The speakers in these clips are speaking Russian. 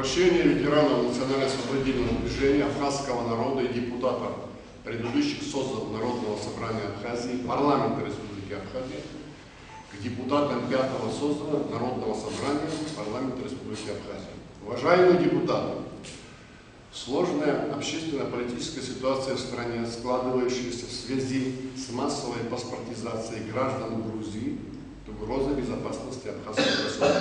Обращение ветеранов национально-освободительного движения абхазского народа и депутатов предыдущих созданных Народного собрания Абхазии, парламента Республики Абхазия, к депутатам пятого созданного Народного собрания парламента Республики Абхазия. Уважаемые депутаты, сложная общественно-политическая ситуация в стране, складывающаяся в связи с массовой паспортизацией граждан Грузии, угроза безопасности абхазского государства.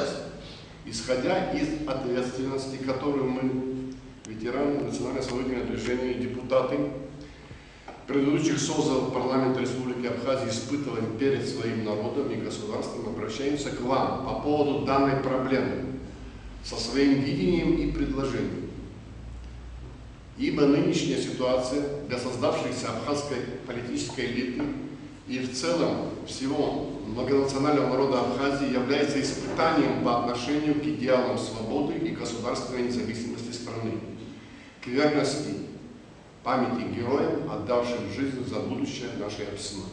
Исходя из ответственности, которую мы, ветераны национально-освободительного движения и депутаты предыдущих созывов парламента Республики Абхазия испытываем перед своим народом и государством, обращаемся к вам по поводу данной проблемы со своим видением и предложением. Ибо нынешняя ситуация для создавшейся абхазской политической элиты и в целом всего многонационального народа Абхазии является испытанием по отношению к идеалам свободы и государственной независимости страны, к верности памяти героям, отдавшим жизнь за будущее нашей общины.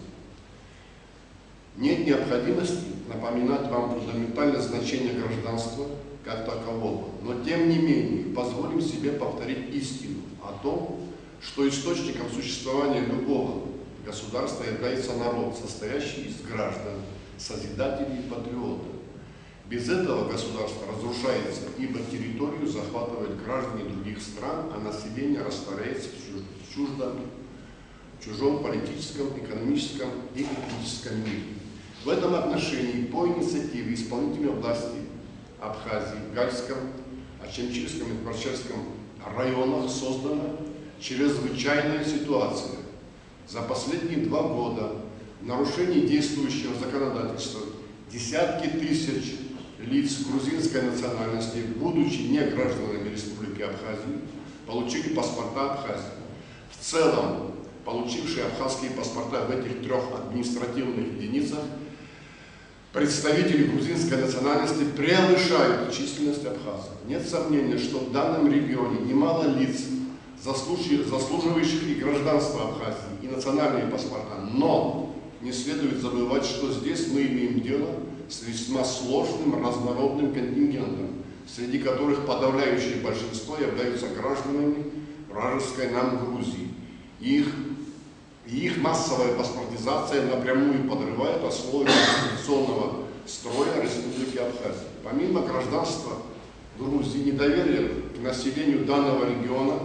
Нет необходимости напоминать вам фундаментальное значение гражданства как такового, но тем не менее позволим себе повторить истину о том, что источником существования любого государства является народ, состоящий из граждан, созидателей и патриотов. Без этого государство разрушается, ибо территорию захватывают граждане других стран, а население растворяется в чуждом, чужом политическом, экономическом и этническом мире. В этом отношении по инициативе исполнительной власти Абхазии, Гальском, Ачемчирском и Творческом районах создана чрезвычайная ситуация. За последние два года в нарушении действующего законодательства десятки тысяч лиц грузинской национальности, будучи не гражданами Республики Абхазии, получили паспорта Абхазии. В целом, получившие абхазские паспорта в этих трех административных единицах, представители грузинской национальности превышают численность абхазов. Нет сомнения, что в данном регионе немало лиц, заслуживающих и гражданства Абхазии, и национальные паспорта. Но не следует забывать, что здесь мы имеем дело с весьма сложным, разнородным контингентом, среди которых подавляющее большинство являются гражданами вражеской нам Грузии. их, их массовая паспортизация напрямую подрывает основы конституционного строя Республики Абхазия. Помимо гражданства Грузии, недоверие к населению данного региона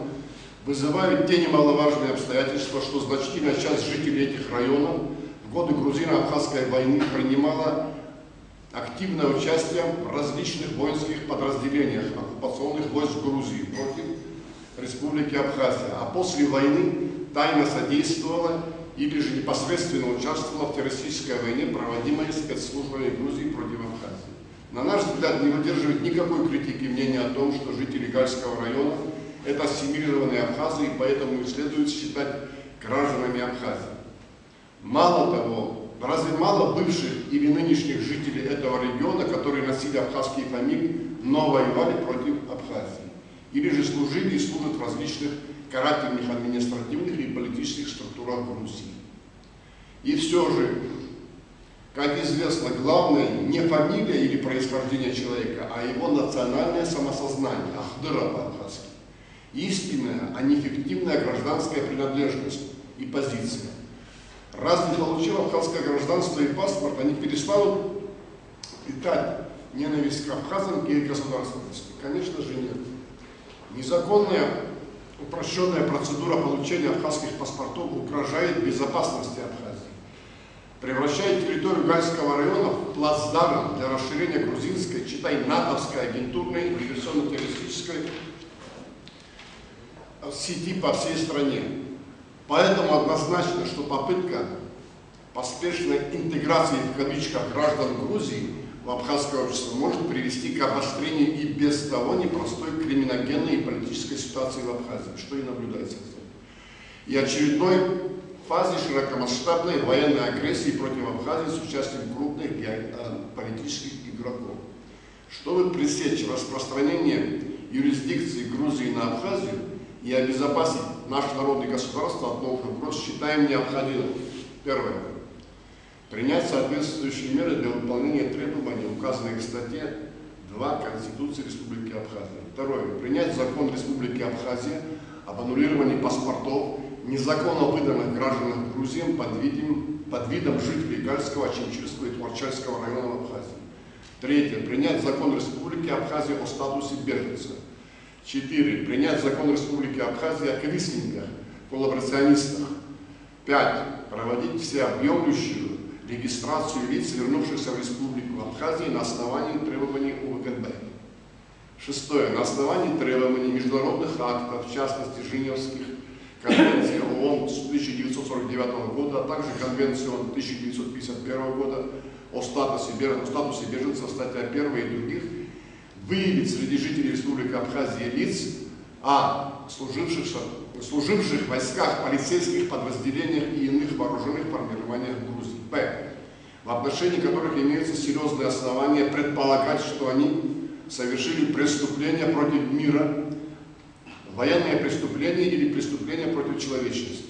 вызывают те немаловажные обстоятельства, что значительная часть жителей этих районов в годы грузино-абхазской войны принимала активное участие в различных воинских подразделениях оккупационных войск Грузии против Республики Абхазия, а после войны тайно содействовала или же непосредственно участвовала в террористической войне, проводимой спецслужбами Грузии против Абхазии. На наш взгляд, не выдерживает никакой критики мнение о том, что жители Гальского района – это ассимилированные абхазы, и поэтому их следует считать гражданами Абхазии. Мало того, Разве мало бывших или нынешних жителей этого региона, которые носили абхазские фамилии, но воевали против Абхазии? Или же служили и служат в различных карательных, административных и политических структурах Грузии? И все же, как известно, главное не фамилия или происхождение человека, а его национальное самосознание, ахдыра по-абхазски. Истинная, а не фиктивная гражданская принадлежность и позиция. Раз не получил абхазское гражданство и паспорт, они перестанут питать ненависть к абхазам и государственности? Конечно же нет. Незаконная упрощенная процедура получения абхазских паспортов угрожает безопасности Абхазии, превращает территорию Гальского района в плацдарм для расширения грузинской, читай, натовской, агентурной, диверсионно-террористической сети по всей стране. Поэтому однозначно, что попытка поспешной интеграции в кавычках граждан Грузии в абхазское общество может привести к обострению и без того непростой криминогенной и политической ситуации в Абхазии, что и наблюдается. И очередной фазе широкомасштабной военной агрессии против Абхазии с участием крупных а, политических игроков. Чтобы пресечь распространение юрисдикции Грузии на Абхазию и обезопасить наше народное государство от новых угроз, считаем необходимым. Первое. Принять соответствующие меры для выполнения требований, указанных в статье 2 Конституции Республики Абхазия. Второе. Принять закон Республики Абхазия об аннулировании паспортов незаконно выданных гражданам Грузии под видом, под видом жителей Гальского, Чемчирского и Творчальского районов Абхазии. Третье. Принять закон Республики Абхазия о статусе беженца. Четыре. Принять закон Республики Абхазия о квислингах, коллаборационистах. Пять. Проводить всеобъемлющую регистрацию лиц, вернувшихся в Республику Абхазии на основании требований УВКБ. Шестое. На основании требований международных актов, в частности, Женевских конвенций ООН 1949 года, а также Конвенции ООН 1951 года о статусе, о статусе беженцев, статья 1 и других, выявить среди жителей Республики Абхазия лиц, а. служивших, служивших в войсках, полицейских подразделениях и иных вооруженных формированиях Грузии, б. в отношении которых имеются серьезные основания предполагать, что они совершили преступления против мира, военные преступления или преступления против человечности.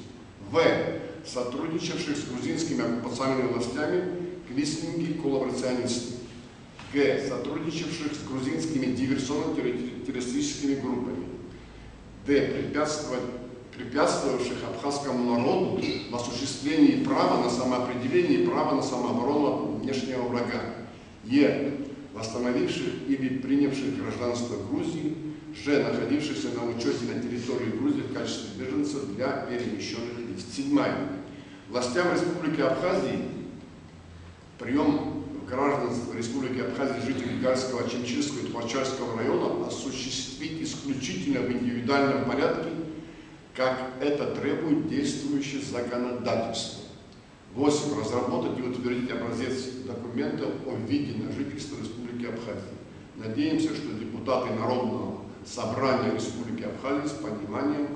В. Сотрудничавших с грузинскими оккупационными властями квислинги коллаборационисты. Г. Сотрудничавших с грузинскими диверсионно-террористическими группами. Д. Препятствовавших абхазскому народу в осуществлении права на самоопределение и права на самооборону внешнего врага. Е. Восстановивших или принявших гражданство Грузии, Ж. Находившихся на учете на территории Грузии в качестве беженцев для перемещенных лиц. Седьмая. Властям Республики Абхазии прием граждан Республики Абхазии, жителей Гальского, Чемчирского и Творчальского района осуществить исключительно в индивидуальном порядке, как это требует действующее законодательство. 8. Разработать и утвердить образец документа о виде на жительство Республики Абхазия. Надеемся, что депутаты Народного собрания Республики Абхазия с пониманием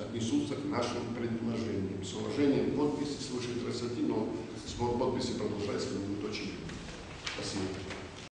отнесутся, к нашим предложениям. С уважением, подписи свыше 30, но сбор подписи продолжается минут очень. Спасибо.